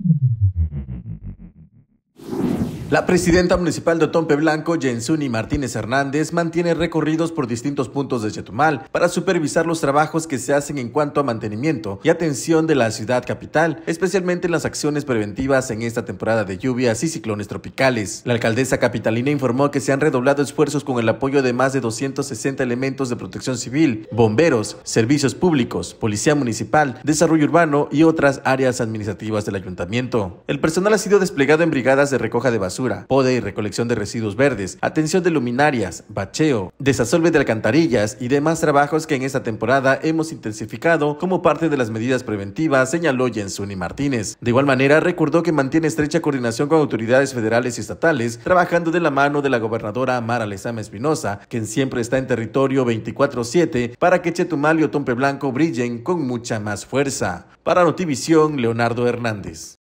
Thank you. La presidenta municipal de Otompe Blanco, Jensuni Martínez Hernández, mantiene recorridos por distintos puntos de Chetumal para supervisar los trabajos que se hacen en cuanto a mantenimiento y atención de la ciudad capital, especialmente en las acciones preventivas en esta temporada de lluvias y ciclones tropicales. La alcaldesa capitalina informó que se han redoblado esfuerzos con el apoyo de más de 260 elementos de protección civil, bomberos, servicios públicos, policía municipal, desarrollo urbano y otras áreas administrativas del ayuntamiento. El personal ha sido desplegado en brigadas de recoja de basura pode y recolección de residuos verdes, atención de luminarias, bacheo, desasolve de alcantarillas y demás trabajos que en esta temporada hemos intensificado como parte de las medidas preventivas, señaló Jensuni Martínez. De igual manera, recordó que mantiene estrecha coordinación con autoridades federales y estatales, trabajando de la mano de la gobernadora Mara Lezama Espinosa, quien siempre está en territorio 24-7 para que Chetumal y Otompe Blanco brillen con mucha más fuerza. Para Notivisión, Leonardo Hernández.